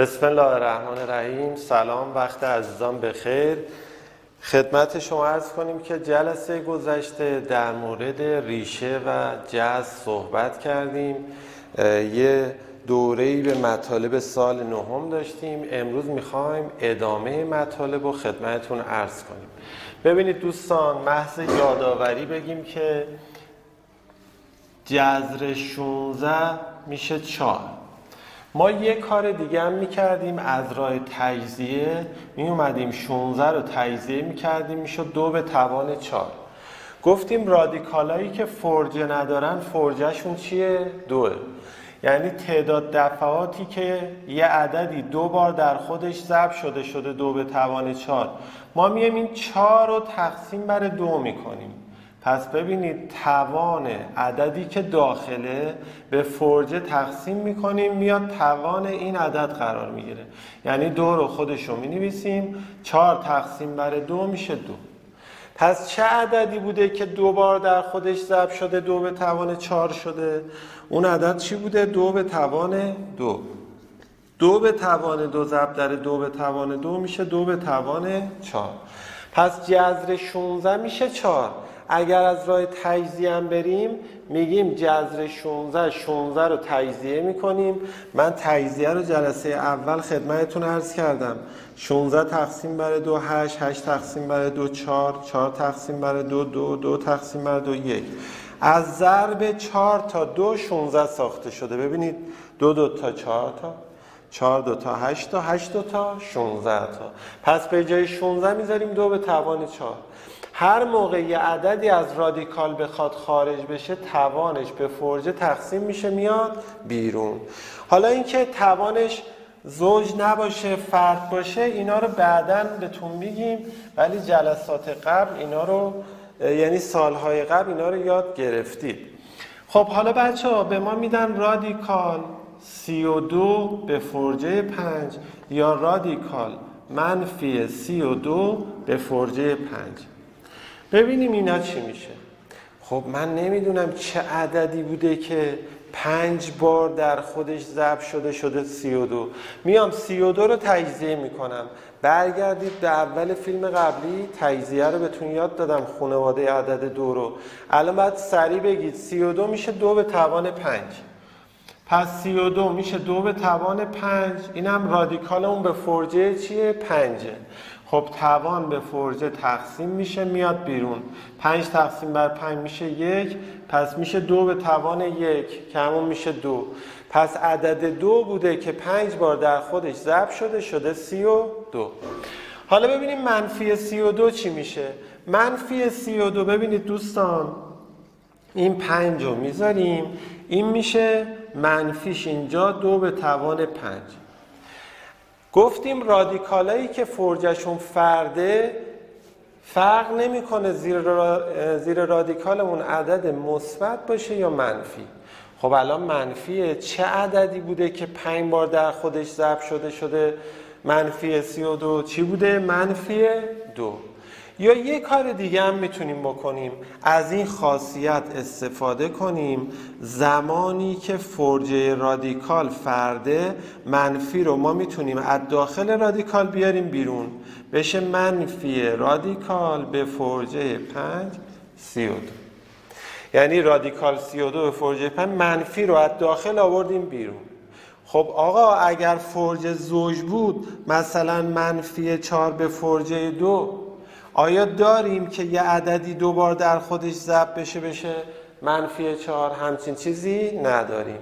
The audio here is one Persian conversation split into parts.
بسم الله الرحمن الرحیم. سلام وقت عزیزان بخیر خدمت شما ارز کنیم که جلسه گذشته در مورد ریشه و جز صحبت کردیم. یه دوره‌ای به مطالب سال نهم داشتیم. امروز می‌خوایم ادامه مطالب رو خدمتتون ارز کنیم. ببینید دوستان محض یادآوری بگیم که جذر 16 میشه 4 ما یه کار دیگه هم می‌کردیم از راه تجزیه میومدیم 16 رو تجزیه می‌کردیم می‌شد دو به توان 4 گفتیم رادیکالایی که فرجه ندارن فرجهشون چیه؟ دوه. یعنی تعداد دفعاتی که یه عددی دو بار در خودش ضرب شده شده دو به توان 4 ما میایم این 4 رو تقسیم بر دو می‌کنیم. پس ببینید توان عددی که داخله به فرجه تقسیم می‌کنیم میاد توان این عدد قرار می‌گیره. یعنی دو رو خودش رو می‌نویسیم چهار تقسیم بر دو میشه دو. پس چه عددی بوده که دو بار در خودش ضرب شده؟ دو به توان چهار شده. اون عدد چی بوده؟ دو به توان دو. دو به توان دو ضرب در دو به توان دو میشه دو به توان چهار. پس جذر 16 میشه چهار. اگر از راه تجزیه هم بریم میگیم جذر 16 16 رو تجزیه می‌کنیم. من تجزیه رو جلسه اول خدمتتون عرض کردم. 16 تقسیم بر دو 8 8 تقسیم بر دو 4 4 تقسیم بر دو 2 2 تقسیم بر دو 1 از ضرب 4 تا 2 16 ساخته شده. ببینید 2 2 تا 4 تا 4 دو تا 8 تا 8 دو تا 16 تا. پس به جای 16 می‌ذاریم دو به توان 4 هر موقع یه عددی از رادیکال بخواد خارج بشه توانش به فرجه تقسیم میشه میاد بیرون. حالا اینکه توانش زوج نباشه فرد باشه اینا رو بعدا بهتون میگیم ولی جلسات قبل اینا رو یعنی سالهای قبل اینا رو یاد گرفتید. خب حالا بچه ها به ما میدن رادیکال 32 به فرجه 5 یا رادیکال منفی 32 به فرجه 5 ببینیم اینا چی میشه. خب من نمی‌دونم چه عددی بوده که پنج بار در خودش ضرب شده شده سی و دو. میام سی و دو رو تجزیه می‌کنم. برگردید به اول فیلم قبلی تجزیه رو بهتون یاد دادم خانواده عدد دو رو. الان باید سریع بگید سی و دو میشه دو به توان پنج. پس سی و دو میشه دو به توان پنج. اینم رادیکال اون به فرجه چیه؟ پنجه. خب توان به فرجه تقسیم میشه میاد بیرون. پنج تقسیم بر پنج میشه یک پس میشه دو به توان یک که همون میشه دو. پس عدد دو بوده که پنج بار در خودش ضرب شده شده سی و دو. حالا ببینیم منفی سی و دو چی میشه. منفی سی و دو ببینید دوستان این پنج رو می‌ذاریم. این میشه منفیش اینجا دو به توان پنج. گفتیم رادیکالایی که فرجشون فرده فرق نمی‌کنه زیر, را... زیر رادیکالمون عدد مثبت باشه یا منفی. خب الان منفیه چه عددی بوده که پنج بار در خودش ضرب شده شده؟ منفی سی و دو چی بوده؟ منفی دو. یا یه کار دیگه هم می‌تونیم بکنیم. از این خاصیت استفاده کنیم. زمانی که فرجه رادیکال فرده منفی رو ما می‌تونیم از داخل رادیکال بیاریم بیرون. بشه منفی رادیکال به فرجه 5 32 یعنی رادیکال 32 به فرجه 5 منفی رو از داخل آوردیم بیرون. خب آقا اگر فرجه زوج بود مثلا منفی 4 به فرجه 2 آیا داریم که یه عددی دوبار در خودش ضرب بشه بشه منفی چهار همچین چیزی؟ نداریم.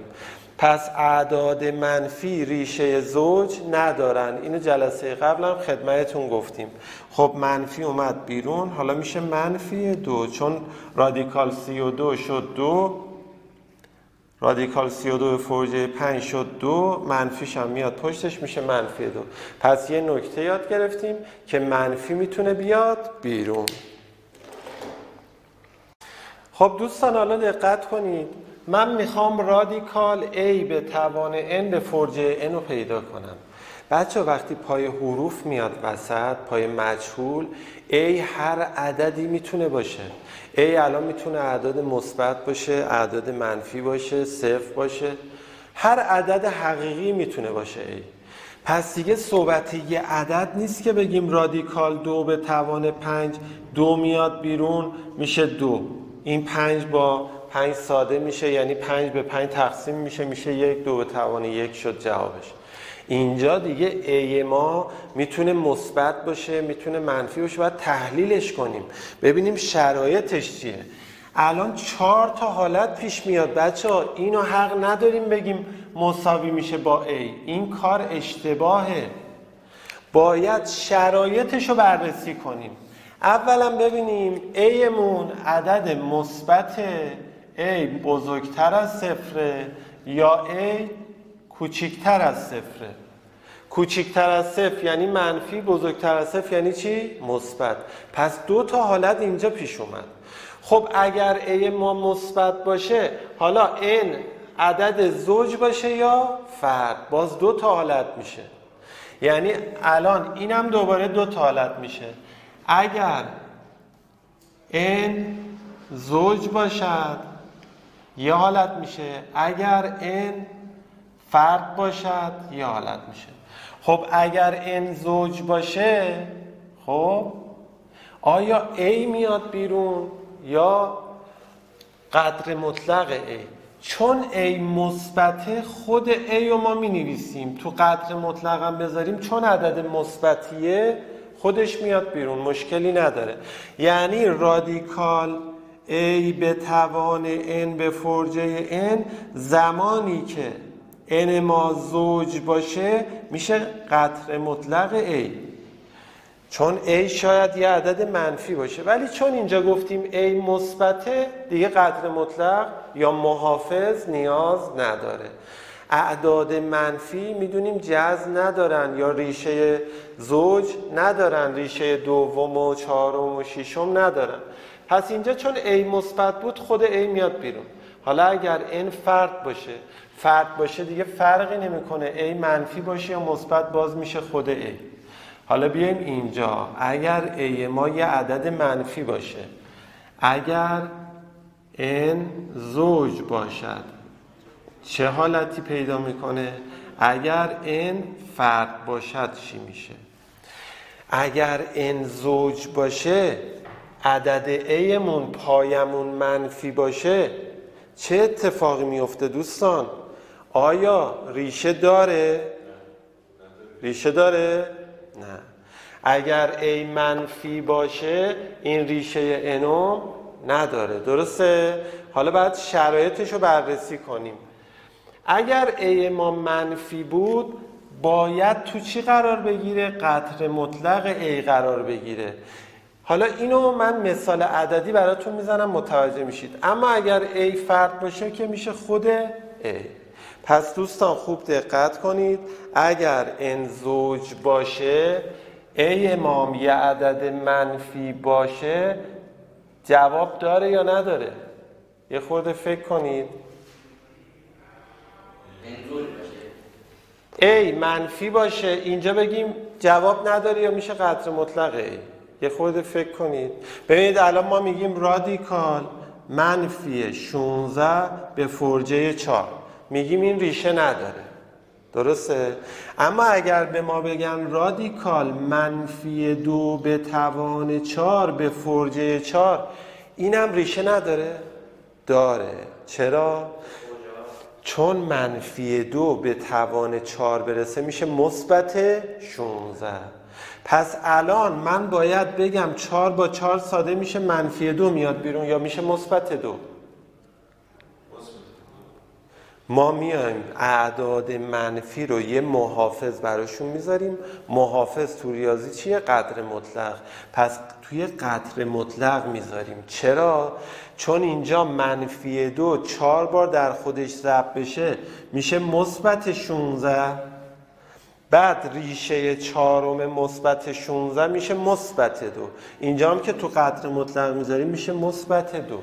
پس اعداد منفی ریشه زوج ندارن. اینو جلسه قبلم خدمتتون گفتیم. خب منفی اومد بیرون حالا میشه منفی دو چون رادیکال سی و دو شد دو. رادیکال 32 فرجه 5 شد دو منفیش هم میاد پشتش میشه منفی دو. پس یه نکته یاد گرفتیم که منفی می‌تونه بیاد بیرون. خب دوستان حالا دقت کنید. من می‌خوام رادیکال A به توان N به فرجه N رو پیدا کنم. بچه وقتی پای حروف میاد وسط پای مجهول A هر عددی می‌تونه باشه. A الان می‌تونه اعداد مثبت باشه اعداد منفی باشه صفر باشه. هر عدد حقیقی می‌تونه باشه A پس دیگه صحبت یه عدد نیست که بگیم رادیکال دو به توان پنج دو میاد بیرون میشه دو. این پنج با پنج ساده میشه یعنی پنج به پنج تقسیم میشه میشه یک دو به توان یک شد جوابش. اینجا دیگه ای ما می‌تونه مثبت باشه می‌تونه منفی باشه باید تحلیلش کنیم. ببینیم شرایطش چیه. الان چهار تا حالت پیش میاد بچه ها اینو حق نداریم بگیم مساوی میشه با A. این کار اشتباهه. باید شرایطش رو بررسی کنیم. اولا ببینیم A مون عدد مثبت A بزرگتر از صفره یا A کوچیکتر از صفره. کوچیکتر از صفر یعنی منفی بزرگتر از صفر یعنی چی؟ مثبت. پس دو تا حالت اینجا پیش اومد. خب اگر A ما مثبت باشه حالا N عدد زوج باشه یا فرد؟ باز دو تا حالت میشه. یعنی الان اینم دوباره دو تا حالت میشه. اگر N زوج باشد یه حالت میشه. اگر N فرد باشد یه حالت میشه. خب اگر N زوج باشه خب آیا A میاد بیرون یا قدر مطلق A چون A مثبت خود A رو ما می نویسیم تو قدر مطلق هم بذاریم چون عدد مثبتیه خودش میاد بیرون مشکلی نداره. یعنی رادیکال A به توان N به فرجه N زمانی که N ما زوج باشه میشه قطر مطلق A. چون A شاید یه عدد منفی باشه. ولی چون اینجا گفتیم A مثبته دیگه قدر مطلق یا محافظ نیاز نداره. اعداد منفی می‌دونیم جز ندارن یا ریشه زوج ندارن ریشه دوم و چهارم و ششم ندارن. پس اینجا چون A مثبت بود خود A میاد بیرون. حالا اگر N فرد باشه فرد باشه دیگه فرقی نمی‌کنه. A منفی باشه یا مثبت باز میشه خود A. حالا بیایم اینجا. اگر A ما یه عدد منفی باشه اگر N زوج باشد چه حالتی پیدا می‌کنه؟ اگر N فرد باشد چی میشه؟ اگر N زوج باشه عدد A مون پایمون منفی باشه چه اتفاقی میفته دوستان؟ آیا ریشه داره؟ ریشه داره؟ نه. اگر A منفی باشه این ریشه انوم نداره. درسته؟ حالا باید شرایطش رو بررسی کنیم. اگر A ما منفی بود باید تو چی قرار بگیره؟ قطر مطلق A قرار بگیره. حالا اینو من مثال عددی براتون می‌زنم متوجه میشید. اما اگر A فرد باشه که میشه خود A. پس دوستان خوب دقت کنید. اگر n زوج باشه A امام یه عدد منفی باشه جواب داره یا نداره؟ یه خورده فکر کنید. A منفی باشه اینجا بگیم جواب نداره یا میشه قدر مطلق A یه خورده فکر کنید. ببینید الان ما میگیم رادیکال منفی 16 به فرجه 4 میگیم این ریشه نداره درسته؟ اما اگر به ما بگن رادیکال منفی دو به توان چار به فرجه چار اینم ریشه نداره؟ داره چرا؟ چون منفی دو به توان چار برسه میشه مثبت 16 پس الان من باید بگم چار با چار ساده میشه منفی دو میاد بیرون یا میشه مثبت دو ما میایم اعداد منفی رو یه محافظ براشون می‌ذاریم. محافظ تو ریاضی چیه؟ قدر مطلق. پس توی قدر مطلق می‌ذاریم. چرا؟ چون اینجا منفی دو چهار بار در خودش ضرب بشه میشه مثبت 16 بعد ریشه چهارم مثبت 16 میشه مثبت دو. اینجا هم که تو قدر مطلق می‌ذاریم میشه مثبت دو.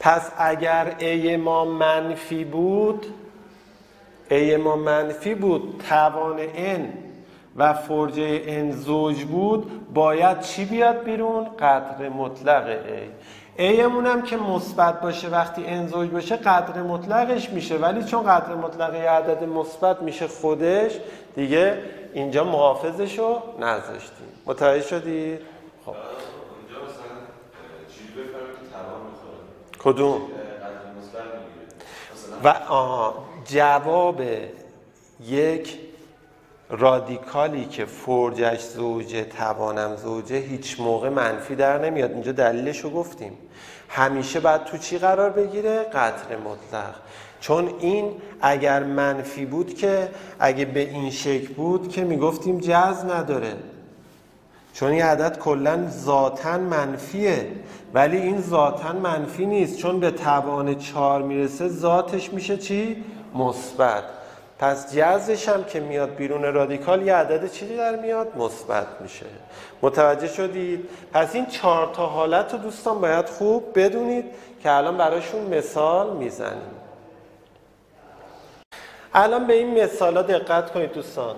پس اگر A ما منفی بود A ما منفی بود توان N و فرجه N زوج بود باید چی بیاد بیرون؟ قدر مطلق A. ایمون هم که مثبت باشه وقتی ان زوج باشه قدر مطلقش میشه. ولی چون قدر مطلق یه عدد مثبت میشه خودش دیگه اینجا محافظش رو نذاشتیم. متوجه شدید خب. کدوم؟ و آها جواب یک رادیکالی که فرجش زوجه توانم زوجه هیچ موقع منفی در نمیاد. اینجا دلیلش رو گفتیم. همیشه باید تو چی قرار بگیره؟ قطر مطلق. چون این اگر منفی بود که اگه به این شکل بود که می‌گفتیم جز نداره. چون این عدد کلا ذاتا منفیه ولی این ذاتا منفی نیست. چون به توان چهار می‌رسه ذاتش میشه چی؟ مثبت. پس جذش هم که میاد بیرون رادیکال یه عدد چیزی در میاد مثبت میشه. متوجه شدید؟ پس این چهار تا حالت رو دوستان باید خوب بدونید که الان براشون مثال می‌زنیم. الان به این مثال دقت کنید دوستان.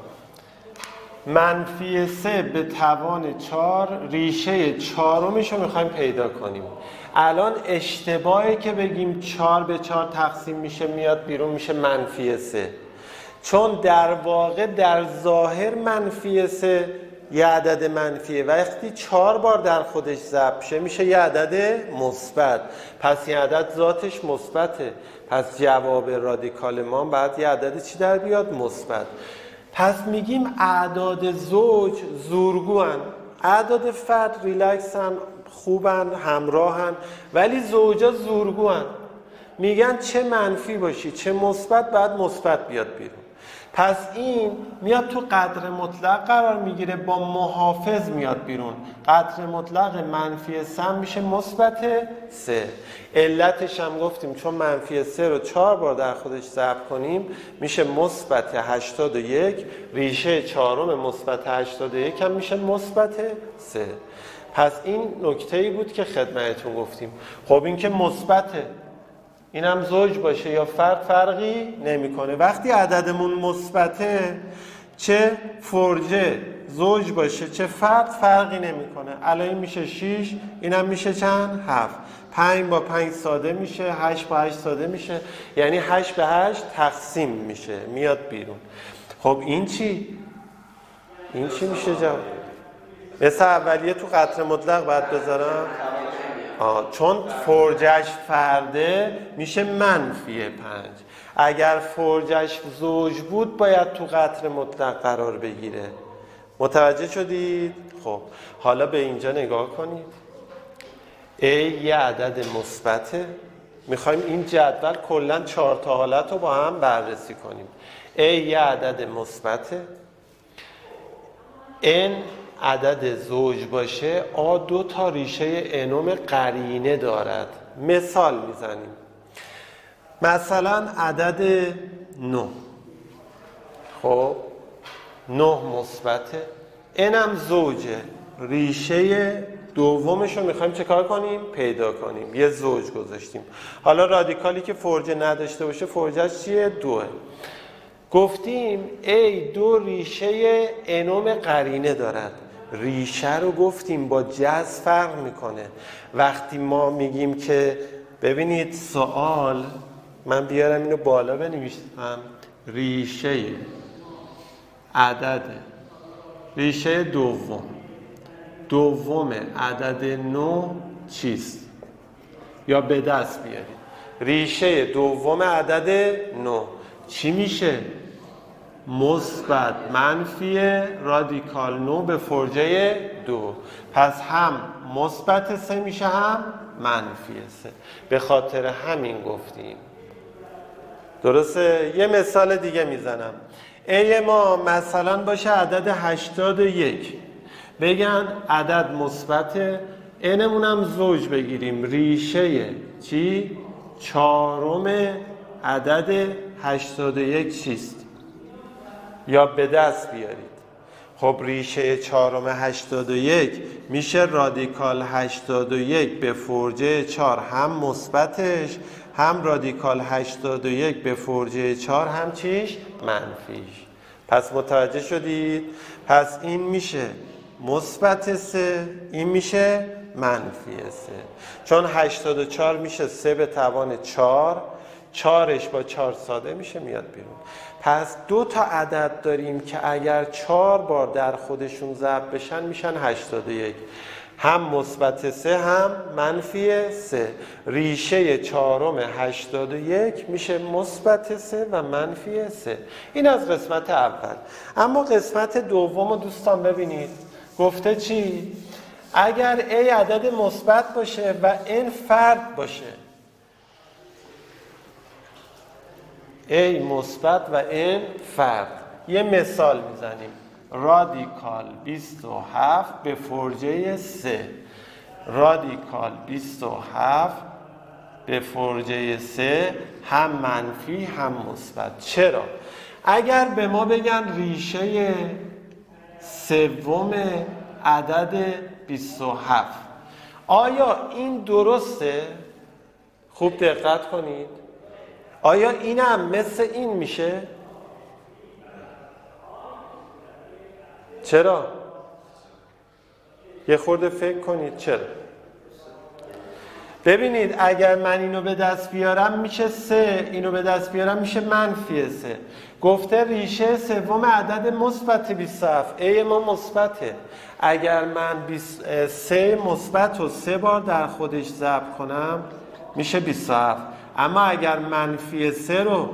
منفی سه به توان چهار ریشه چهارمش رو می‌خوایم پیدا کنیم. الان اشتباهی که بگیم چهار به چهار تقسیم میشه میاد بیرون میشه منفی سه. چون در واقع در ظاهر منفی سه یه عدد منفیه. وقتی چهار بار در خودش ضرب شه میشه یه عدد مثبت. پس این عدد ذاتش مثبته. پس جواب رادیکال ما بعد یه عدد چی در بیاد؟ مثبت. پس میگیم اعداد زوج زورگوان. اعداد فرد ریلکسن خوبن همراهن ولی زوجا زورگوان. میگن چه منفی باشی چه مثبت بعد مثبت بیاد بیرون. پس این میاد تو قدر مطلق قرار می‌گیره با محافظ میاد بیرون. قدر مطلق منفی سم میشه مثبت سه. علتش هم گفتیم چون منفی سه رو چهار بار در خودش ضرب کنیم میشه مثبت 81 ریشه چهارم مثبت 81 هم میشه مثبت سه. پس این نکته ای بود که خدمتتون گفتیم. خب این که مثبته اینم زوج باشه یا فرد فرقی نمی‌کنه. وقتی عددمون مثبته چه فرجه زوج باشه چه فرد فرقی نمی‌کنه. الان میشه 6 اینم میشه چند؟ 7 5 با 5 ساده میشه 8 با 8 ساده میشه. یعنی 8 به 8 تقسیم میشه میاد بیرون. خب این چی؟ این چی میشه جواب مثل اولیه تو قطر مطلق باید بذارم. چون فرجش فرده میشه منفی پنج. اگر فرجش زوج بود باید تو قطر مطلق قرار بگیره. متوجه شدید؟ خب حالا به اینجا نگاه کنید. A یه عدد مثبته. می‌خوایم این جدول کلا چهار تا حالت رو با هم بررسی کنیم. A یه عدد مثبته. N عدد زوج باشه آ دو تا ریشه انوم قرینه دارد. مثال می‌زنیم. مثلا عدد نه. خب نه مثبته. اینم زوجه. ریشه دومش رو می‌خوایم چه کار کنیم؟ پیدا کنیم. یه زوج گذاشتیم. حالا رادیکالی که فرجه نداشته باشه فرجهش چیه؟ دوه. گفتیم ای دو ریشه انوم قرینه دارد. ریشه رو گفتیم با جز فرق می‌کنه. وقتی ما میگیم که ببینید سوال من بیارم اینو بالا بنویسم. ریشه عدد ریشه دوم. دوم عدد نو چیست؟ یا به دست بیارید. ریشه دوم عدد نو. چی میشه؟ مثبت منفی رادیکال نو به فرجه دو. پس هم مثبت سه میشه هم منفی سه. به خاطر همین گفتیم. درسته؟ یه مثال دیگه می‌زنم. ای ما مثلا باشه عدد 81 بگن عدد مثبت اینمون هم زوج بگیریم. ریشه چی؟ چهارم عدد 81 چیست؟ یا به دست بیارید. خب ریشه چهارم 81 میشه رادیکال 81 به فرجه 4 هم مثبتش هم رادیکال 81 به فرجه 4 هم چیش؟ منفیش. پس متوجه شدید؟ پس این میشه مثبت 3 این میشه منفی 3 چون 84 میشه 3 به توان 4 چارش با چهار ساده میشه میاد بیرون. پس دو تا عدد داریم که اگر چهار بار در خودشون ضرب بشن میشن 81 هم مثبت سه هم منفی سه. ریشه چهارم 81 میشه مثبت سه و منفی سه. این از قسمت اول. اما قسمت دوم رو دوستان ببینید. گفته چی؟ اگر A عدد مثبت باشه و N فرد باشه A مثبت و N فرد. یه مثال می‌زنیم. رادیکال 27 به فرجه 3 رادیکال 27 به فرجه 3 هم منفی هم مثبت. چرا؟ اگر به ما بگن ریشه سوم عدد 27 آیا این درسته؟ خوب دقت کنید. آیا اینم مثل این میشه؟ چرا؟ یه خورده فکر کنید چرا؟ ببینید اگر من اینو به دست بیارم میشه سه اینو به دست بیارم میشه منفی سه. گفته ریشه سوم عدد مثبت 27 ای ما مثبته. اگر من سه مثبت و سه بار در خودش ضرب کنم میشه 27 اما اگر منفی سه رو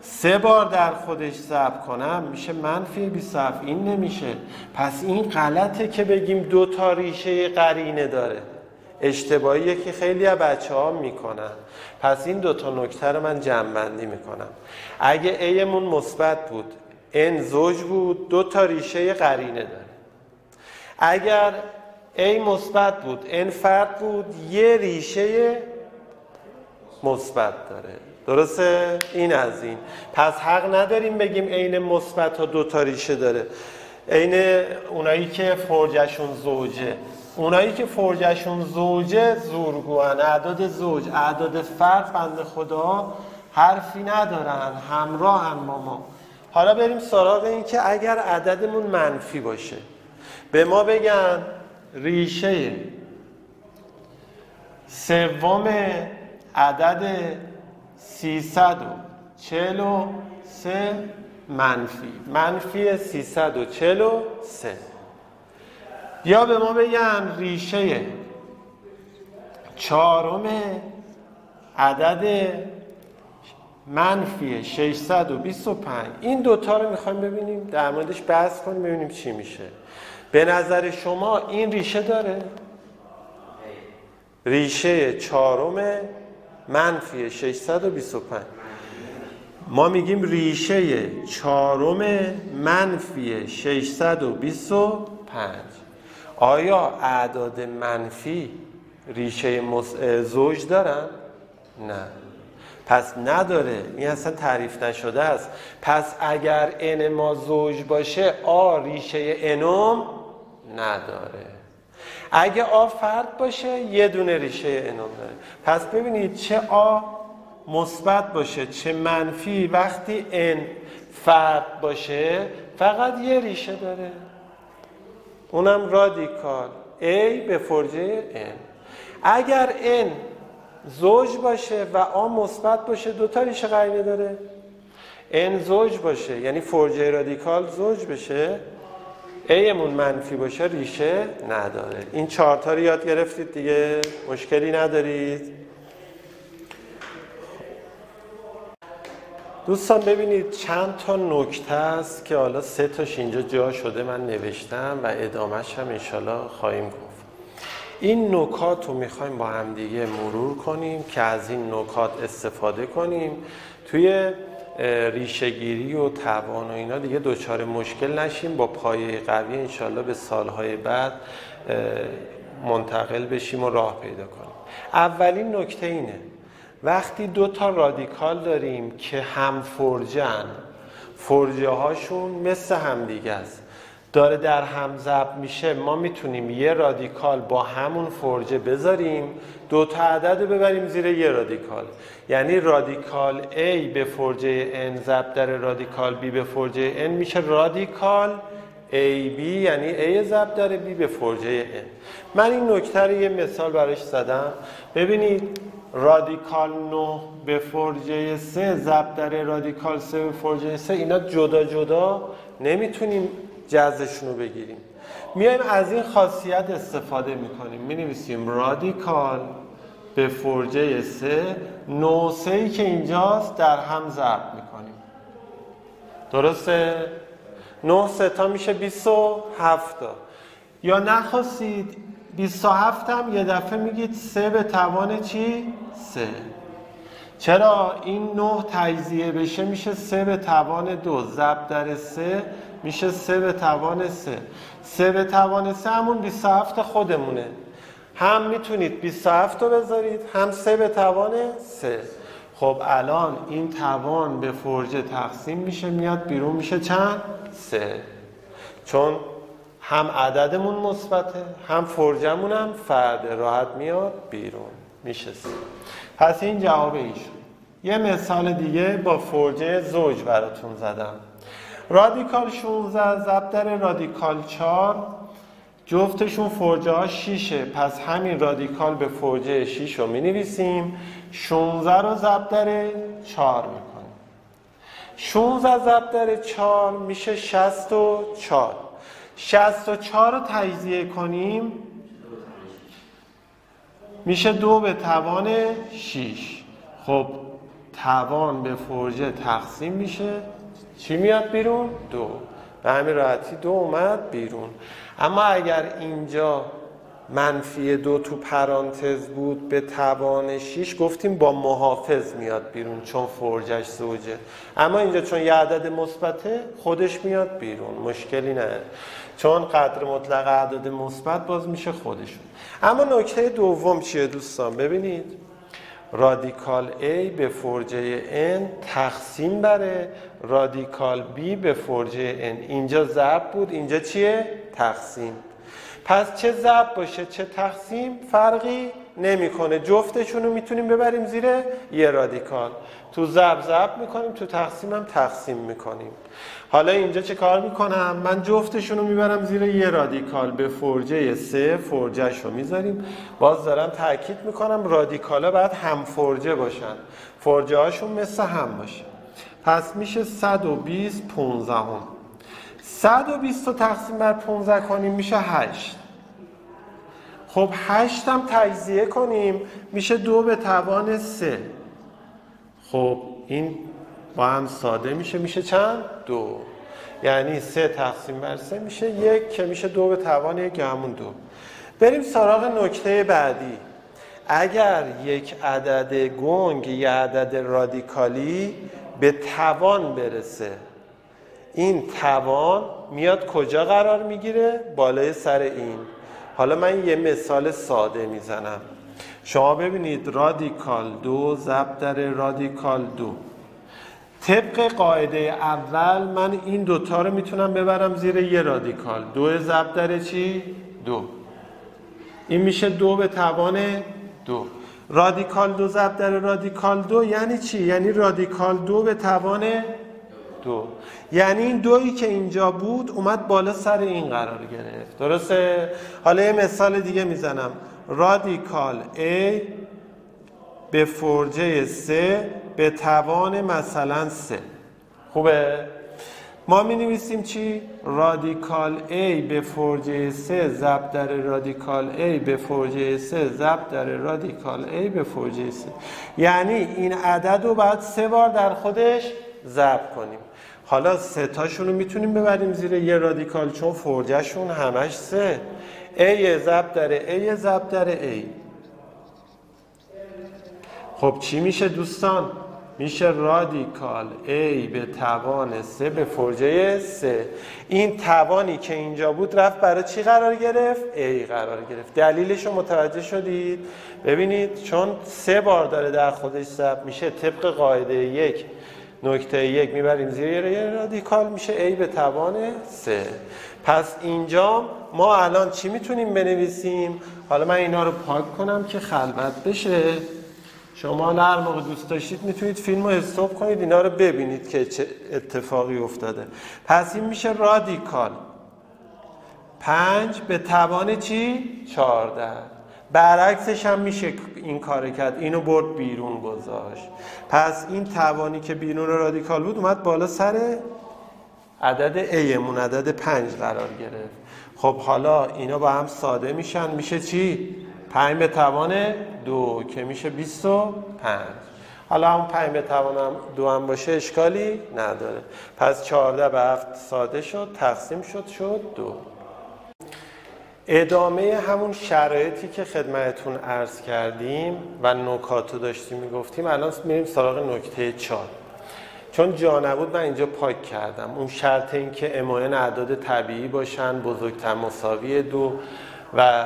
سه بار در خودش ضرب کنم میشه منفی 27 این نمیشه. پس این غلطه که بگیم دو تا ریشه قرینه داره. اشتباهیه که خیلی از بچه ها می‌کنن. پس این دو تا نکته رو من جمع می‌کنم. اگه ایمون مثبت بود ان زوج بود دو تا ریشه قرینه داره. اگر ای مثبت بود ان فرد بود یه ریشه مثبت داره. درسته؟ این از این. پس حق نداریم بگیم عین مثبت ها دو تا ریشه داره. عین اونایی که فرجشون زوجه. اونایی که فرجشون زوجه زورگوان اعداد زوج اعداد فرد بند خدا حرفی ندارن. همراه هم با ما حالا بریم سراغ این که اگر عددمون منفی باشه. به ما بگن ریشه سوم عدد 343 منفی. منفی 343 یا به ما بگن ریشه چهارم عدد منفی 625 این دوتا رو می‌خوایم ببینیم در موردش بحث کنیم ببینیم چی میشه. به نظر شما این ریشه داره؟ ریشه چهارم منفی 625 ما میگیم ریشه چهارم منفی 625 آیا اعداد منفی ریشه زوج دارن؟ نه. پس نداره. این اصلا تعریف نشده است. پس اگر ان ما زوج باشه آ ریشه انوم نداره. اگه آ فرد باشه یه دونه ریشه انوم داره. پس ببینید چه آ مثبت باشه چه منفی. وقتی ان فرد باشه فقط یه ریشه داره. اونم رادیکال. A به فرجه N. اگر N زوج باشه و آ مثبت باشه دو تا ریشه قرینه داره. N زوج باشه یعنی فرجه رادیکال زوج بشه. ایمون منفی باشه ریشه نداره. این چهار رو یاد گرفتید دیگه. مشکلی ندارید. دوستان ببینید چند تا نکته است که حالا سه تاش اینجا جا شده من نوشتم و ادامهش هم انشالله خواهیم گفت. این نکات رو می‌خوایم با هم دیگه مرور کنیم که از این نکات استفاده کنیم. توی ریشهگیری و توان و اینا دیگه دوچار مشکل نشیم. با پایه قوی انشالله به سالهای بعد منتقل بشیم و راه پیدا کنیم. اولین نکته اینه وقتی دو تا رادیکال داریم که هم فرجن فرجه هاشون مثل هم دیگه است. داره در هم ضرب میشه ما می‌تونیم یه رادیکال با همون فرجه بذاریم دو تا عدد رو ببریم زیر یه رادیکال. یعنی رادیکال A به فرجه N ضرب در رادیکال B به فرجه N میشه رادیکال AB یعنی A ضرب در B به فرجه N. من این نکته رو یه مثال براش زدم. ببینید رادیکال 9 به فرجه 3 ضرب در رادیکال 3 به فرجه 3 اینا جدا جدا نمی‌تونیم جذرشون رو بگیریم. میایم از این خاصیت استفاده می‌کنیم. می نویسیم رادیکال به فرجه 3 نو 3 که اینجاست در هم ضرب می‌کنیم. درسته؟ 9 سه تا میشه 27 تا یا نخواستید 27 هم یه دفعه میگید 3 به توان چی؟ 3 چرا؟ این 9 تجزیه بشه میشه 3 به توان 2 ضرب در 3 میشه 3 به توان 3 3 به توان 3 همون 27 خودمونه. هم می‌تونید 27 رو بذارید هم 3 به توان 3 خب الان این توان به فرجه تقسیم میشه میاد بیرون میشه چند؟ 3 چون هم عددمون مثبته هم فرجمون هم فرد راحت میاد بیرون میشه 3 پس این جواب ایشون. یه مثال دیگه با فرجه زوج براتون زدم. رادیکال 16 ضرب در رادیکال 4 جفتشون فرجه ها 6 پس همین رادیکال به فرجه 6 رو می نویسیم 16 رو ضرب در 4 می‌کنیم 16 ضرب در 4 میشه 64 64 رو تجزیه کنیم. میشه دو به توان 6 خب توان به فرجه تقسیم میشه. چی میاد بیرون؟ دو. به همین راحتی دو اومد بیرون. اما اگر اینجا منفی دو تو پرانتز بود به توان 6 گفتیم با محافظ میاد بیرون چون فرجش زوجه. اما اینجا چون یه عدد مثبته خودش میاد بیرون. مشکلی نه. چون قدر مطلق عدد مثبت باز میشه خودشون. اما نکته دوم چیه دوستان؟ ببینید. رادیکال A به فرجه N تقسیم بر رادیکال B به فرجه N. اینجا ضرب بود اینجا چیه؟ تقسیم. پس چه ضرب باشه چه تقسیم؟ فرقی نمی‌کنه. جفتشون رو می‌تونیم ببریم زیر یه رادیکال. تو ضرب ضرب می‌کنیم تو تقسیم هم تقسیم می‌کنیم. حالا اینجا چه کار می‌کنم؟ من جفتشون رو می‌برم زیر یه رادیکال به فرجه سه فرجهش رو می‌ذاریم. باز دارم تاکید می‌کنم رادیکالا باید هم فرجه باشن. فرجه هاشون مثل هم باشه. پس میشه 120 15 هم 120 رو تقسیم بر 15 کنیم میشه 8 خب 8 هم تجزیه کنیم میشه دو به توان 3 خب این با هم ساده میشه. میشه چند؟ دو. یعنی سه تقسیم بر سه میشه. یک که میشه دو به توان یک همون دو. بریم سراغ نکته بعدی. اگر یک عدد گنگ یا عدد رادیکالی به توان برسه این توان میاد کجا قرار می‌گیره؟ بالای سر این. حالا من یه مثال ساده می‌زنم. شما ببینید رادیکال دو ضرب در رادیکال دو. طبق قاعده اول من این دوتا رو می‌تونم ببرم زیر یه رادیکال. دو ضرب در چی؟ دو. این میشه دو به توان دو. رادیکال دو ضرب در رادیکال دو یعنی چی؟ یعنی رادیکال دو به توان دو. یعنی این دویی که اینجا بود اومد بالا سر این قرار گرفت. درسته؟ حالا یه مثال دیگه می‌زنم. رادیکال A به فرجه 3 به توان مثلا 3 خوبه؟ ما می نویسیم چی؟ رادیکال A به فرجه 3 ضرب در رادیکال A به فرجه 3 ضرب در رادیکال A به فرجه 3 یعنی این عدد رو باید سه بار در خودش ضرب کنیم حالا سه تاشون رو می‌تونیم ببریم زیر یه رادیکال چون فرجهشون همش سه A ضرب در A ضرب در A خب چی میشه دوستان؟ میشه رادیکال A به توان 3 به فرجه 3 این توانی که اینجا بود رفت برای چی قرار گرفت؟ A قرار گرفت دلیلش رو متوجه شدید؟ ببینید چون سه بار داره در خودش ضرب میشه طبق قاعده یک نکته یک می‌بریم زیر رادیکال میشه A به توان 3 پس اینجا ما الان چی می‌تونیم بنویسیم؟ حالا من اینا رو پاک کنم که خلوت بشه. شما هر موقع دوست داشتید می‌تونید فیلم رو استوب کنید اینا رو ببینید که چه اتفاقی افتاده. پس این میشه رادیکال. پنج به توان چی؟ چارده برعکسش هم میشه این کار کرد. اینو برد بیرون گذاشت. پس این توانی که بیرون رادیکال بود اومد بالا سر عدد ایمون عدد پنج قرار گرفت. خب حالا اینا با هم ساده میشن. میشه چی؟ پنج به توان دو که میشه بیست و پنج. حالا همون پنج به توان دو هم باشه اشکالی نداره. پس چهارده به هفت ساده شد تقسیم شد شد دو. ادامه همون شرایطی که خدمتون عرض کردیم و نکاتو داشتیم می‌گفتیم الان میریم سراغ نکته چهار. چون جا نبود من اینجا پاک کردم. اون شرط این که اماین اعداد طبیعی باشن بزرگتر مساوی دو و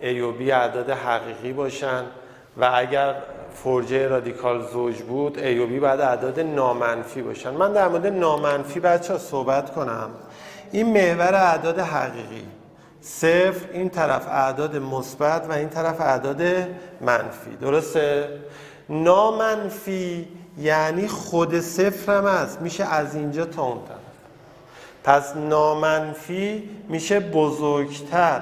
ایوبی اعداد حقیقی باشن و اگر فرجه رادیکال زوج بود ایوبی بعد اعداد نامنفی باشن. من در مورد نامنفی بچه صحبت کنم. این محور اعداد حقیقی صفر این طرف اعداد مثبت و این طرف اعداد منفی. درسته؟ نامنفی یعنی خود صفر هم هست میشه از اینجا تا اون طرف. پس نامنفی میشه بزرگتر.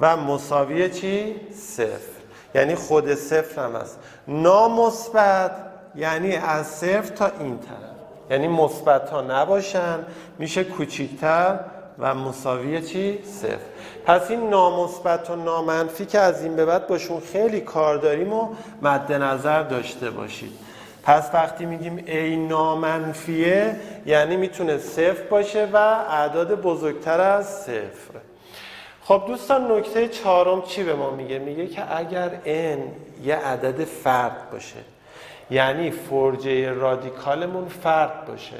و مساوی چی؟ صفر. یعنی خود صفر هم هست نامثبت یعنی از صفر تا این طرف. یعنی مثبت ها نباشن. میشه کوچیکتر و مساوی چی؟ صفر. پس این نامثبت و نامنفی که از این به بعد باشون خیلی کار داریم و مد نظر داشته باشید. پس وقتی میگیم ای نامنفیه یعنی می‌تونه صفر باشه و اعداد بزرگتر از صفر. خب دوستان نکته چهارم چی به ما میگه؟ میگه که اگر n یه عدد فرد باشه یعنی فرجه رادیکالمون فرد باشه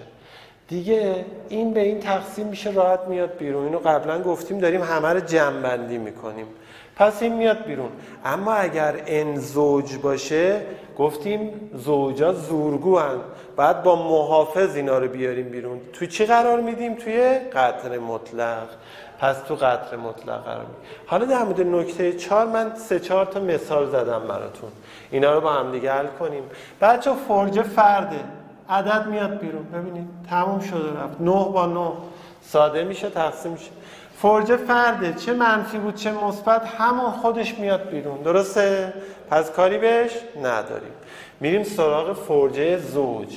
دیگه این به این تقسیم میشه راحت میاد بیرون. اینو قبلا گفتیم داریم همه رو جمعبندی می‌کنیم. پس این میاد بیرون. اما اگر ان زوج باشه گفتیم زوجا زورگو هن. بعد با محافظ اینا رو بیاریم بیرون. تو چی قرار میدیم؟ توی قطر مطلق. پس تو قطر مطلق قرار میدیم. حالا در مورد نکته چهار من سه چهار تا مثال زدم براتون. اینا رو با هم دیگه حل کنیم. بچه فرجه فرده. عدد میاد بیرون. ببینید تموم شده رفت. 9 با 9 ساده میشه تقسیم میشه. فرجه فرده. چه منفی بود چه مثبت همون خودش میاد بیرون. درسته؟ پس کاری بهش نداریم. میریم سراغ فرجه زوج.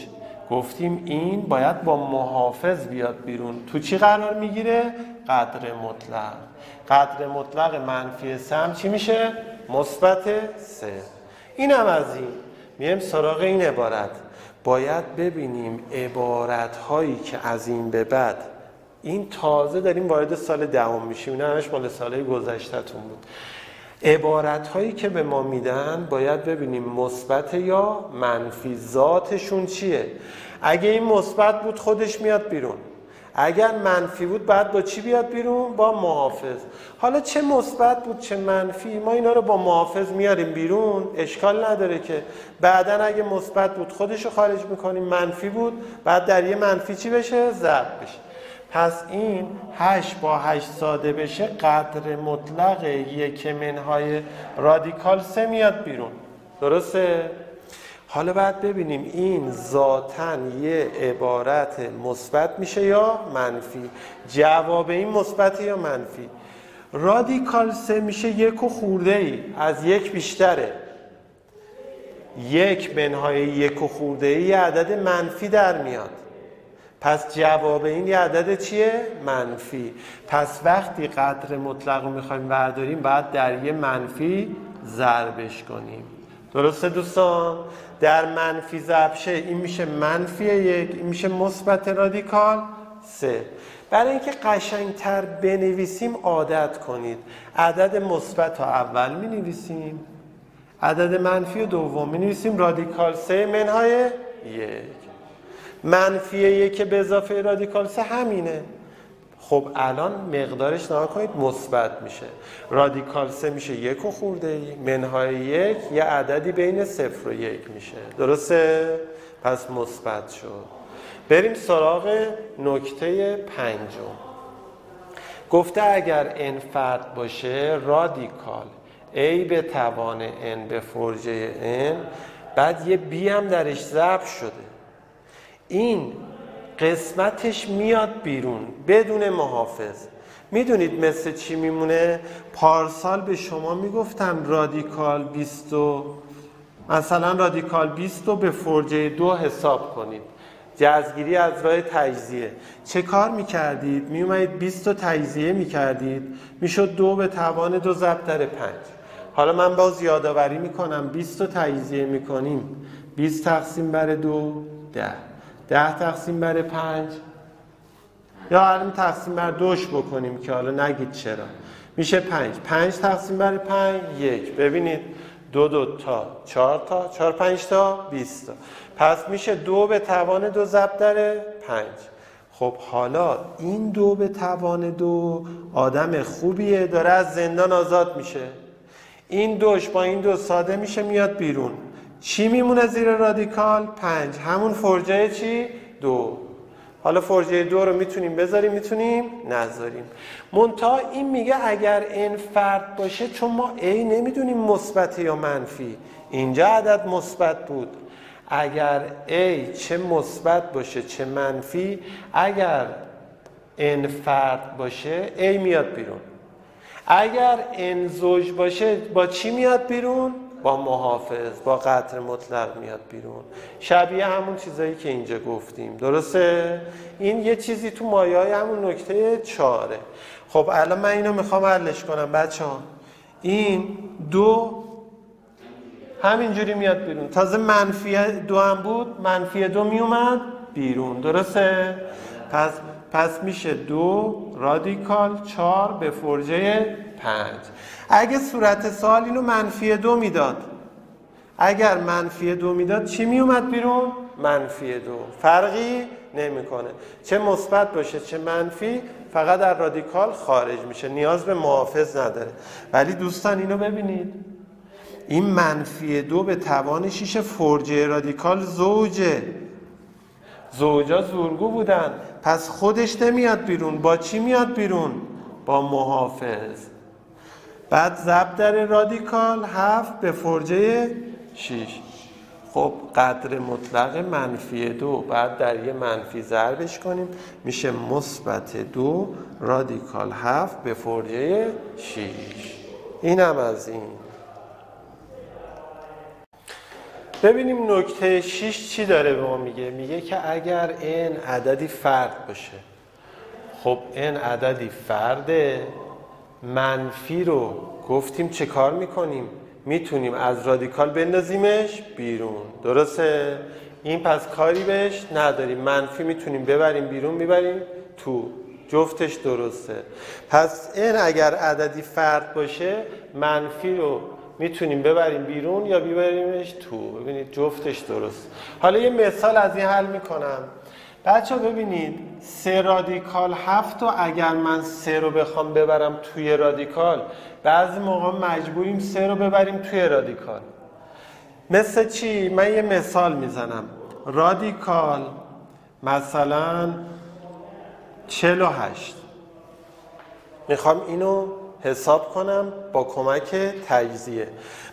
گفتیم این باید با محافظ بیاد بیرون. تو چی قرار می‌گیره؟ قدر مطلق. قدر مطلق منفی سم چی میشه؟ مثبت سه. اینم از این. میریم سراغ این عبارت. باید ببینیم عبارت هایی که از این به بعد این تازه داریم وارد سال دهم میشیم این همش مال سال گذشتهتون بود. عبارت هایی که به ما میدن باید ببینیم مثبت یا منفی ذاتشون چیه؟ اگه این مثبت بود خودش میاد بیرون. اگر منفی بود بعد با چی بیاد بیرون؟ با محافظ. حالا چه مثبت بود چه منفی؟ ما اینا رو با محافظ میاریم بیرون. اشکال نداره که. بعدا اگه مثبت بود خودش رو خارج می‌کنیم منفی بود بعد در یه منفی چی بشه؟ ضرب بشه. پس این هشت با هشت ساده بشه قدر مطلق یک منهای رادیکال سه میاد بیرون. درسته؟ حالا باید ببینیم این ذاتا یه عبارت مثبت میشه یا منفی؟ جواب این مثبت یا منفی؟ رادیکال سه میشه یک و خورده ای از یک بیشتره. یک منهای یک و خورده ای عدد منفی در میاد. پس جواب این یه عدد چیه؟ منفی. پس وقتی قدر مطلق رو می‌خوایم برداریم باید در یه منفی ضربش کنیم. درسته دوستان؟ در منفی ضربشه این میشه منفی یک این میشه مثبت رادیکال سه. برای اینکه قشنگتر بنویسیم عادت کنید. عدد مثبت ها اول می نویسیم عدد منفی دوم می نویسیم رادیکال سه منهای یک. منفی یک به اضافه رادیکال سه همینه. خب الان مقدارش نها کنید مثبت میشه. رادیکال سه میشه یک و خورده ای. منهای یک یه عددی بین صفر و یک میشه. درسته؟ پس مثبت شد. بریم سراغ نکته پنجم. گفته اگر n فرد باشه رادیکال. A به توان n به فرجه n. بعد یه b هم درش ضرب شده. این قسمتش میاد بیرون بدون محافظ. می‌دونید مثل چی میمونه؟ پارسال به شما می‌گفتم رادیکال 20 مثلا رادیکال 20 رو به فرجه دو حساب کنید. جزگیری از راه تجزیه. چه کار می‌کردید؟ میومدید 20 رو تجزیه می‌کردید. می‌شد دو به توان دو ضرب در پنج. حالا من باز یادآوری می‌کنم 20 رو تجزیه می‌کنیم. 20 تقسیم بر دو ده. ده تقسیم بر پنج. یا الان تقسیم بر دوش بکنیم که حالا نگید چرا. میشه پنج. پنج تقسیم بر پنج یک. ببینید. دو دو تا. چهار تا. چهار پنج تا. بیست تا. پس میشه دو به توان دو ضرب در پنج. خب حالا این دو به توان دو آدم خوبیه. داره از زندان آزاد میشه. این دوش با این دو ساده میشه میاد بیرون. چی میمونه زیر رادیکال؟ پنج. همون فرجه چی؟ دو. حالا فرجه دو رو می‌تونیم بذاریم می‌تونیم نذاریم. منتها این میگه اگر این فرد باشه چون ما A نمی‌دونیم مثبت یا منفی. اینجا عدد مثبت بود. اگر A چه مثبت باشه چه منفی. اگر n فرد باشه A میاد بیرون. اگر n زوج باشه با چی میاد بیرون؟ با محافظ با قطر مطلق میاد بیرون. شبیه همون چیزایی که اینجا گفتیم درسته؟ این یه چیزی تو مایه های همون نکته چاره خب الان من اینو می‌خوام حلش کنم بچه ها این دو همینجوری میاد بیرون. تازه منفی دو هم بود منفی دو میومد بیرون. درسته؟ پس پس میشه دو رادیکال چار به فرجه پنج. اگه صورت سال اینو منفی دو می‌داد. اگر منفی دو می‌داد چی میومد بیرون؟ منفی دو. فرقی نمی‌کنه. چه مثبت باشه چه منفی فقط در رادیکال خارج میشه. نیاز به محافظ نداره. ولی دوستان اینو ببینید. این منفی دو به توان شیش فرجه رادیکال زوجه. زوجا زورگو بودن. پس خودش نمیاد بیرون. با چی میاد بیرون؟ با محافظ. بعد ضرب در رادیکال هفت به فرجه 6 خب قدر مطلق منفی دو. بعد در یه منفی ضربش کنیم. میشه مثبت دو رادیکال هفت به فرجه 6 اینم از این. ببینیم نکته 6 چی داره به ما میگه. میگه که اگر n عددی فرد باشه. خب n عددی فرده. منفی رو گفتیم چه کار می‌کنیم؟ می‌تونیم از رادیکال بندازیمش بیرون. درسته؟ این پس کاری بهش نداریم. منفی می‌تونیم ببریم بیرون می‌بریم تو. جفتش درسته. پس این اگر عددی فرد باشه منفی رو می‌تونیم ببریم بیرون یا ببریمش تو. ببینید جفتش درست. حالا یه مثال از این حل می‌کنم. بچه ببینید سه رادیکال هفت و اگر من سه رو بخوام ببرم توی رادیکال بعضی موقع مجبوریم سه رو ببریم توی رادیکال. مثل چی؟ من یه مثال می‌زنم. رادیکال مثلا 48 می‌خوام اینو حساب کنم با کمک تجزیه.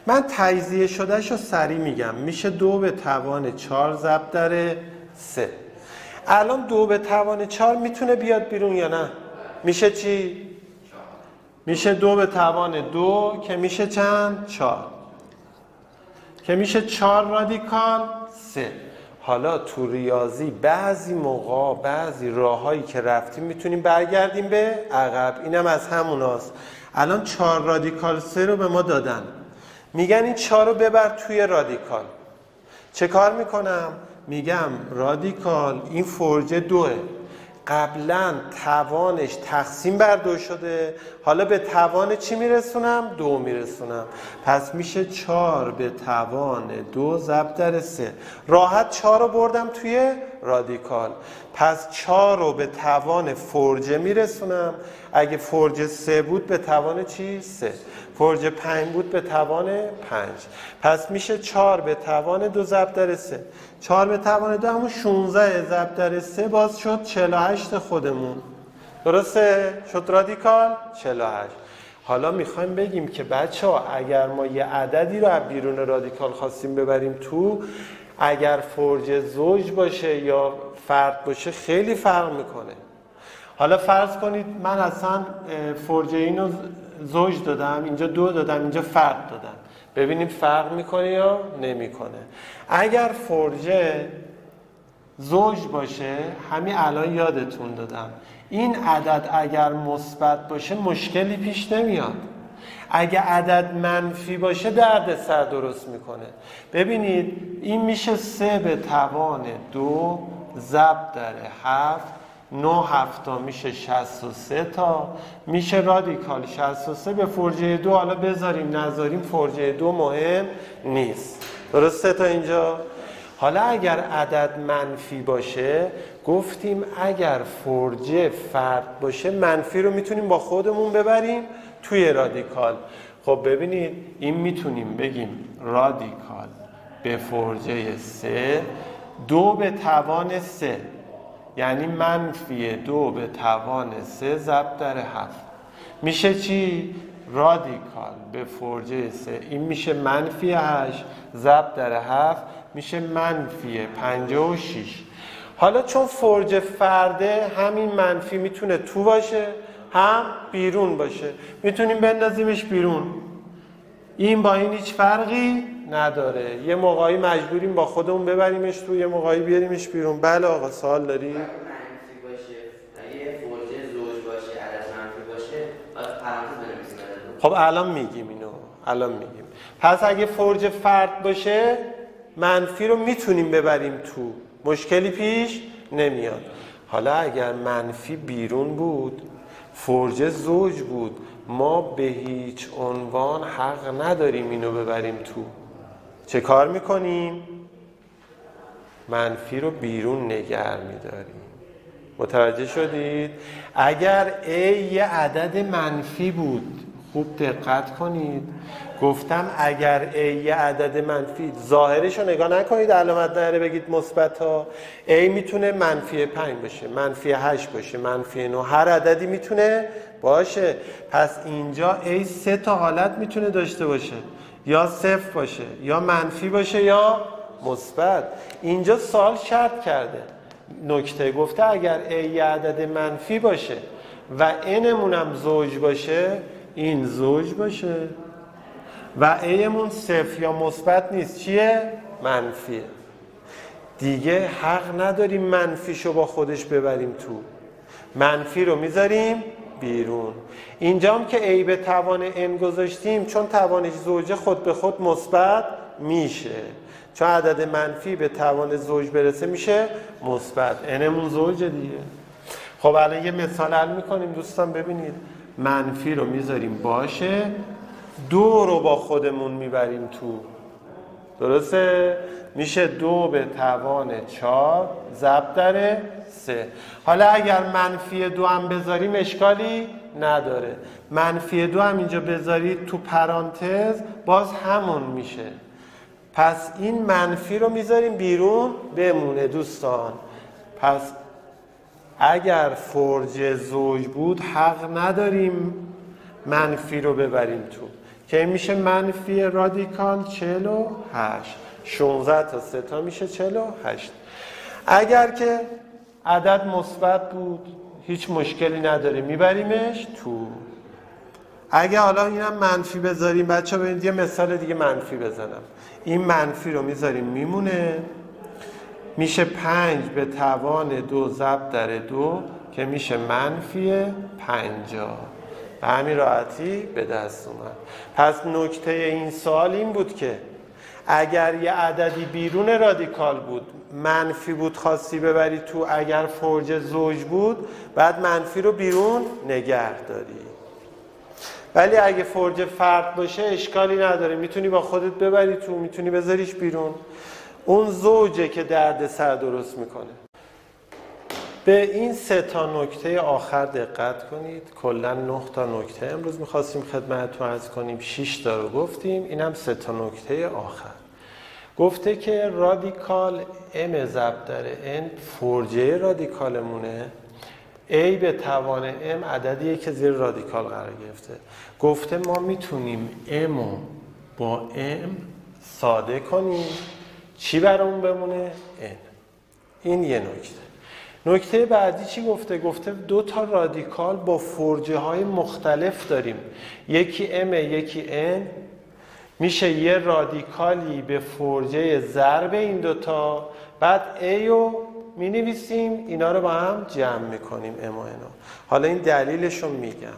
من تجزیه شدهش رو سریع میگم. میشه دو به توان چهار ضرب در سه. الان دو به توان چهار می‌تونه بیاد بیرون یا نه؟ میشه چی؟ میشه دو به توان دو که میشه چند؟ چهار. که میشه چهار رادیکال سه. حالا تو ریاضی بعضی موقع بعضی راههایی که رفتیم می‌تونیم برگردیم به عقب. اینم از هموناست. الان چهار رادیکال سه رو به ما دادن. میگن این چهار رو ببر توی رادیکال. چه کار می‌کنم؟ میگم رادیکال این فرجه دوه. قبلا توانش تقسیم بر دو شده حالا به توان چی میرسونم؟ دو میرسونم. پس میشه چار به توان دو ضرب در سه. راحت چار رو بردم توی رادیکال. پس چار رو به توان فرجه میرسونم. اگه فرجه سه بود به توان چی؟ سه. فرجه پنج بود به توان پنج. پس میشه چار به توان دو ضرب در سه. چهار به توان دو همون 16 ضرب در سه باز شد 48 خودمون. درسته؟ شد رادیکال؟ 48 حالا می‌خوایم بگیم که بچه ها اگر ما یه عددی رو از بیرون رادیکال خواستیم ببریم تو اگر فرج زوج باشه یا فرد باشه خیلی فرق می‌کنه. حالا فرض کنید من اصلا فرجه اینو زوج دادم اینجا دو دادم اینجا فرق دادم. ببینیم فرق می‌کنه یا نمی‌کنه. اگر فرجه زوج باشه همین الان یادتون دادم. این عدد اگر مثبت باشه مشکلی پیش نمیاد. اگه عدد منفی باشه درد سر درست می‌کنه. ببینید این میشه سه به توان دو ضرب در هفت 9 هفتا میشه 63 تا. میشه رادیکال 63 به فرجه دو. حالا بذاریم نذاریم فرجه دو مهم نیست. درسته تا اینجا؟ حالا اگر عدد منفی باشه گفتیم اگر فرجه فرد باشه منفی رو می‌تونیم با خودمون ببریم توی رادیکال. خب ببینید این می‌تونیم بگیم رادیکال به فرجه سه دو به توان سه. یعنی منفی دو به توان سه ضرب در هفت. میشه چی؟ رادیکال به فرجه سه. این میشه منفی هشت ضرب در هفت. میشه منفی پنجه و شیش. حالا چون فرج فرده همین منفی می‌تونه تو باشه هم بیرون باشه. می‌تونیم بندازیمش بیرون. این با این هیچ فرقی نداره. یه موقعی مجبوریم با خودمون ببریمش تو یه موقعی بیاریمش بیرون. بله آقا سوال داری؟ خب الان میگیم اینو. الان میگیم. پس اگه فرج فرد باشه منفی رو می‌تونیم ببریم تو. مشکلی پیش نمیاد حالا اگر منفی بیرون بود فرج زوج بود ما به هیچ عنوان حق نداریم اینو ببریم تو چه کار می‌کنیم؟ منفی رو بیرون نگر میداریم متوجه شدید؟ اگر A یه عدد منفی بود خوب دقت کنید گفتم اگر A یه عدد منفی ظاهرش رو نگاه نکنید علامت نره بگید مثبت ها A می‌تونه منفی 5 باشه منفی 8 باشه منفی 9 هر عددی می‌تونه باشه. پس اینجا A سه تا حالت می‌تونه داشته باشه. یا صفر باشه یا منفی باشه یا مثبت. اینجا سال شرط کرده. نکته گفته اگر A یه عدد منفی باشه و n مونم زوج باشه این زوج باشه. و ایمون صفر یا مثبت نیست. چیه؟ منفیه. دیگه حق نداریم منفیشو با خودش ببریم تو. منفی رو می‌ذاریم بیرون. اینجا هم که ای به توان n گذاشتیم چون توانش زوجه خود به خود مثبت میشه. چون عدد منفی به توان زوج برسه میشه مثبت. Nمون زوجه دیگه. خب الان یه مثال حل می‌کنیم دوستان ببینید. منفی رو می‌ذاریم باشه. دو رو با خودمون می‌بریم تو. درسته؟ میشه دو به توان چهار ضرب در سه. حالا اگر منفی دو هم بذاریم اشکالی نداره. منفی دو هم اینجا بذارید تو پرانتز باز همون میشه. پس این منفی رو می‌ذاریم بیرون بمونه دوستان. پس اگر فرج زوج بود حق نداریم منفی رو ببریم تو. که میشه منفی رادیکال 48 16 تا 3 تا میشه 48 اگر که عدد مثبت بود هیچ مشکلی نداره. میبریمش تو. اگه حالا اینم منفی بذاریم بچه ببینید یه مثال دیگه منفی بزنم. این منفی رو می‌ذاریم میمونه. میشه پنج به توان دو ضرب در دو که میشه منفی پنجا به همین راحتی به دست اومد. پس نکته این سوال این بود که اگر یه عددی بیرون رادیکال بود منفی بود خواستی ببری تو اگر فرج زوج بود بعد منفی رو بیرون نگه داری. ولی اگه فرج فرد باشه اشکالی نداره. می‌تونی با خودت ببری تو می‌تونی بذاریش بیرون. اون زوجه که درد سر درست می‌کنه. به این سه تا نکته آخر دقت کنید. کلا نه تا نکته امروز می‌خواستیم خدمتتون از کنیم 6 تا رو گفتیم اینم سه تا نکته آخر. گفته که رادیکال ام ضرب در n فرجه رادیکالمونه. A به توان m عددیه که زیر رادیکال قرار گرفته. گفته ما می‌تونیم m رو با m ساده کنیم. چی برامون بمونه؟ n. این یه نکته. نکته بعدی چی گفته؟ گفته دو تا رادیکال با فرجه های مختلف داریم. یکی M یکی N. میشه یه رادیکالی به فرجه ضرب این دوتا بعد A رو می نویسیم اینا رو با هم جمع می‌کنیم ام و حالا این دلیلش رو میگم.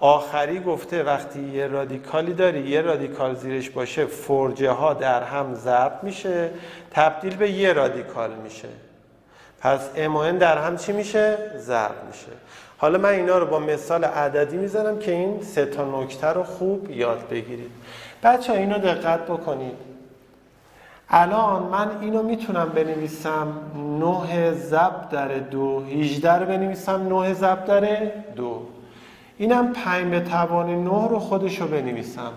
آخری گفته وقتی یه رادیکالی داری یه رادیکال زیرش باشه فرجه ها در هم ضرب میشه تبدیل به یه رادیکال میشه. پس ام در هم چی میشه؟ ضرب میشه. حالا من اینا رو با مثال عددی می‌زنم که این سه تا نکته رو خوب یاد بگیرید. بچه ها اینو دقت بکنید. الان من اینو می‌تونم بنویسم 9 ضرب در دو 18 رو بنویسم 9 ضرب در دو. اینم 5 به توان 9 رو خودش رو بنویسم.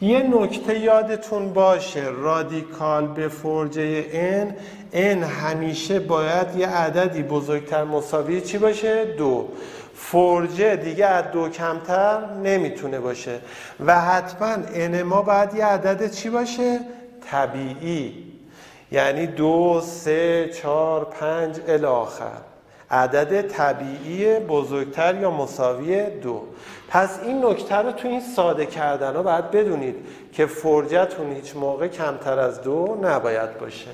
یه نکته یادتون باشه رادیکال به فرجه n. N همیشه باید یه عددی بزرگتر مساوی چی باشه؟ دو. فرجه دیگه از دو کمتر نمی‌تونه باشه. و حتما n ما باید یه عدد چی باشه؟ طبیعی. یعنی دو، سه، چهار، پنج الاخر عدد طبیعی بزرگتر یا مساوی دو. پس این نکته رو تو این ساده کردن ها باید بدونید که فرجتون هیچ موقع کمتر از دو نباید باشه.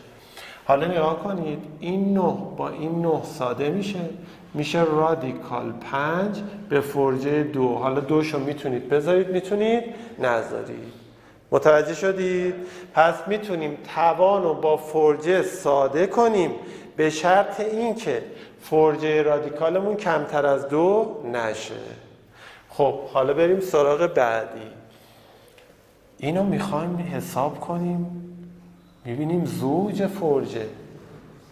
حالا نگاه کنید این نه با این نه ساده میشه. میشه رادیکال پنج به فرجه دو. حالا دوشو می‌تونید بذارید می‌تونید نذارید. متوجه شدید؟ پس می‌تونیم توان رو با فرجه ساده کنیم به شرط اینکه فرجه رادیکالمون کمتر از دو نشه. خب حالا بریم سراغ بعدی. اینو می‌خوایم حساب کنیم. می‌بینیم زوج فرجه.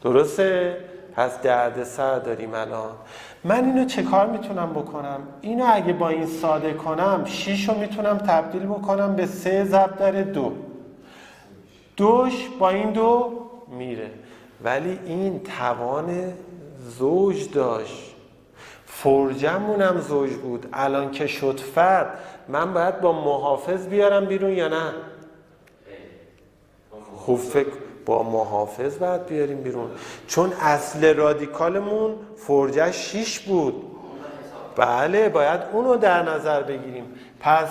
درسته؟ پس درد سر داریم الان. من اینو چه کار می‌تونم بکنم؟ اینو اگه با این ساده کنم 6 رو می‌تونم تبدیل بکنم به سه ضرب در دو. دوش با این دو میره. ولی این توان زوج داشت. فرجمون هم زوج بود. الان که شد فرد من باید با محافظ بیارم بیرون یا نه؟ خوب فکر با محافظ باید بیاریم بیرون. چون اصل رادیکالمون فرجه 6 بود. بله باید اونو در نظر بگیریم. پس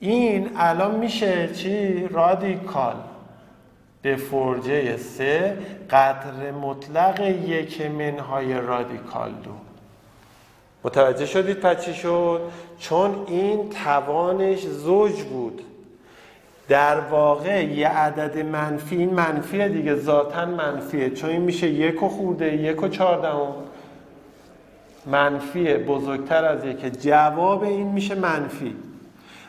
این الان میشه چی؟ رادیکال. به فرجه سه قدر مطلق یک منهای رادیکال دو متوجه شدید پس شد؟ چون این توانش زوج بود. در واقع یه عدد منفی این منفیه دیگه ذاتا منفیه. چون این میشه یک و خورده یک و چهاردهم. منفیه بزرگتر از یک. جواب این میشه منفی.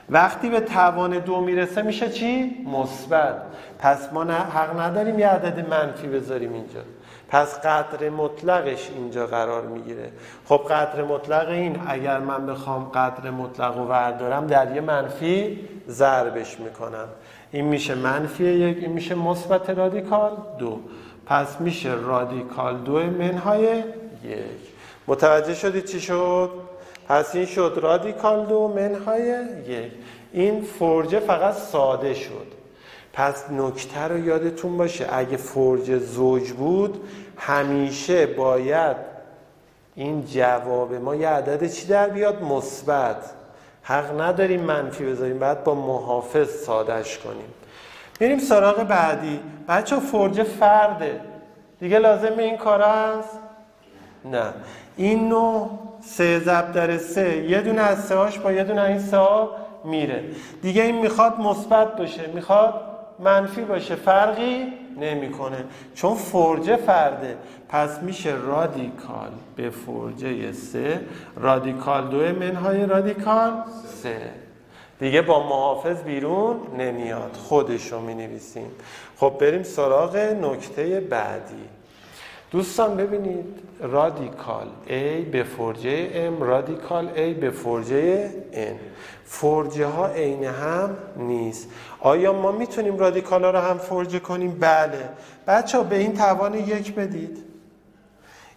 وقتی به توان دو می‌رسه میشه چی؟ مثبت. پس ما حق نداریم یه عدد منفی بذاریم اینجا. پس قدر مطلقش اینجا قرار می‌گیره. خب قدر مطلق این اگر من بخوام قدر مطلق رو وردارم در یه منفی ضربش می‌کنم. این میشه منفی یک این میشه مثبت رادیکال دو. پس میشه رادیکال دو منهای یک. متوجه شدید چی شد؟ پس این شد رادیکال دو منهای یک. این فرجه فقط ساده شد. پس نکته رو یادتون باشه اگه فرج زوج بود همیشه باید این جواب ما یه عدد چی در بیاد؟ مثبت. حق نداریم منفی بذاریم بعد با محافظ سادش کنیم. میریم سراغ بعدی. بچه فرج فرده. دیگه لازم این کار هست؟ نه. این نوع سه ضرب در سه یه دونه از سه هاش با یه دونه این سه میره. دیگه این می‌خواد مثبت باشه. می‌خواد منفی باشه. فرقی نمی‌کنه. چون فرجه فرده. پس میشه رادیکال به فرجه سه. رادیکال دو منهای رادیکال سه. دیگه با محافظ بیرون نمیاد. خودشو می نویسیم خب بریم سراغ نکته بعدی. دوستان ببینید. رادیکال A به فرجه M رادیکال A به فرجه N. فرجه ها عین هم نیست آیا ما می‌تونیم رادیکال ها رو هم فرجه کنیم؟ بله بچه ها به این توان یک بدید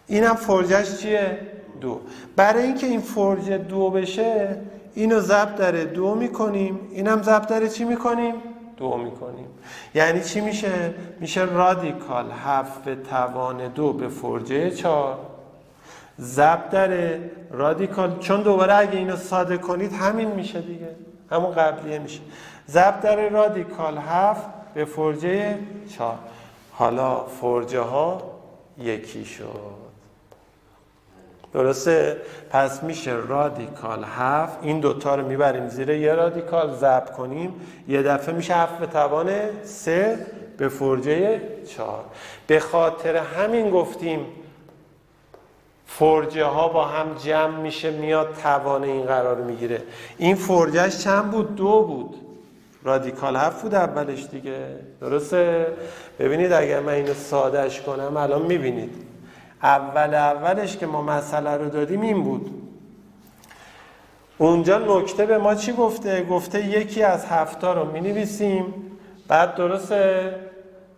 اینم فرجهش چیه؟ دو برای اینکه این فرجه دو بشه اینو ضرب در دو می‌کنیم اینم ضرب در چی می‌کنیم؟ دو می‌کنیم یعنی چی میشه؟ میشه رادیکال هفت به توان دو به فرجه چهار ضرب در رادیکال. چون دوباره اگه اینو ساده کنید همین میشه دیگه. همون قبلیه میشه. ضرب در رادیکال هفت به فرجه چهار. حالا فرجه ها یکی شد. درسته؟ پس میشه رادیکال هفت. این دوتا رو می‌بریم زیر یه رادیکال ضرب کنیم. یه دفعه میشه هفت به توان سه به فرجه چهار. به خاطر همین گفتیم فرجه ها با هم جمع میشه میاد توان این قرار می‌گیره. این فرجهش چند بود؟ دو بود. رادیکال هفت بود اولش دیگه. درسته؟ ببینید اگر من اینو سادهش کنم الان می‌بینید. اول اولش که ما مسئله رو دادیم این بود. اونجا نکته به ما چی گفته؟ گفته یکی از هفتا رو می نویسیم بعد درسته؟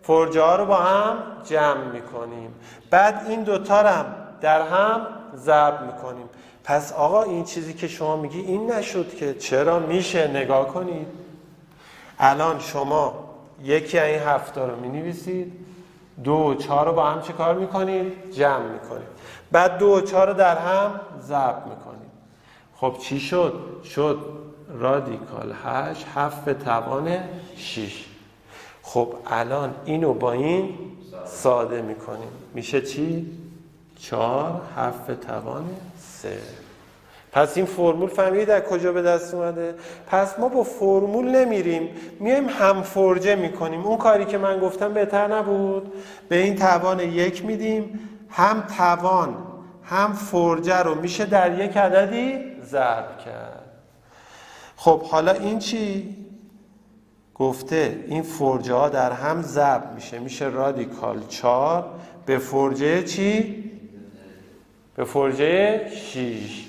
فرجه ها رو با هم جمع می‌کنیم. بعد این دوتا رو هم در هم ضرب می‌کنیم پس آقا این چیزی که شما میگی این نشد که چرا میشه نگاه کنید الان شما یکی این هفتا رو می نویسید دو و چهار رو با هم چه کار می‌کنید؟ جمع می‌کنید بعد دو و چهار رو در هم ضرب می‌کنید خب چی شد؟ شد رادیکال هشت هفت به توان شیش خب الان اینو با این ساده می‌کنیم میشه چی؟ چهار هفت توان سه. پس این فرمول فهمیدید در کجا به دست اومده؟ پس ما با فرمول نمیریم میایم هم فرجه می‌کنیم. اون کاری که من گفتم بهتر نبود. به این توان یک میدیم. هم توان هم فرجه رو میشه در یک عددی ضرب کرد. خب حالا این چی؟ گفته این فرجه ها در هم ضرب میشه. میشه رادیکال 4 به فرجه چی؟ به فرجه 6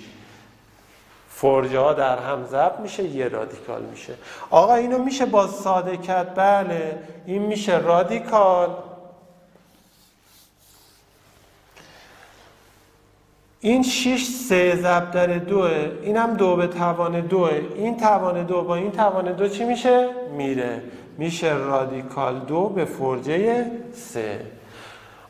فرجه ها در هم ضرب میشه یه رادیکال میشه. آقا اینو میشه با ساده کرد؟ بله. این میشه رادیکال. این 6 سه ضرب در دوه این هم دو به توان دوه این توان دو با این توان دو چی میشه؟ میره. میشه رادیکال دو به فرجه سه.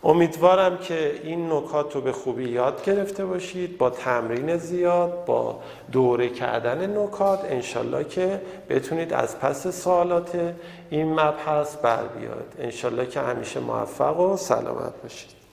امیدوارم که این نکات رو به خوبی یاد گرفته باشید با تمرین زیاد با دوره کردن نکات. انشالله که بتونید از پس سوالات این مبحث بر بیاد انشالله که همیشه موفق و سلامت باشید.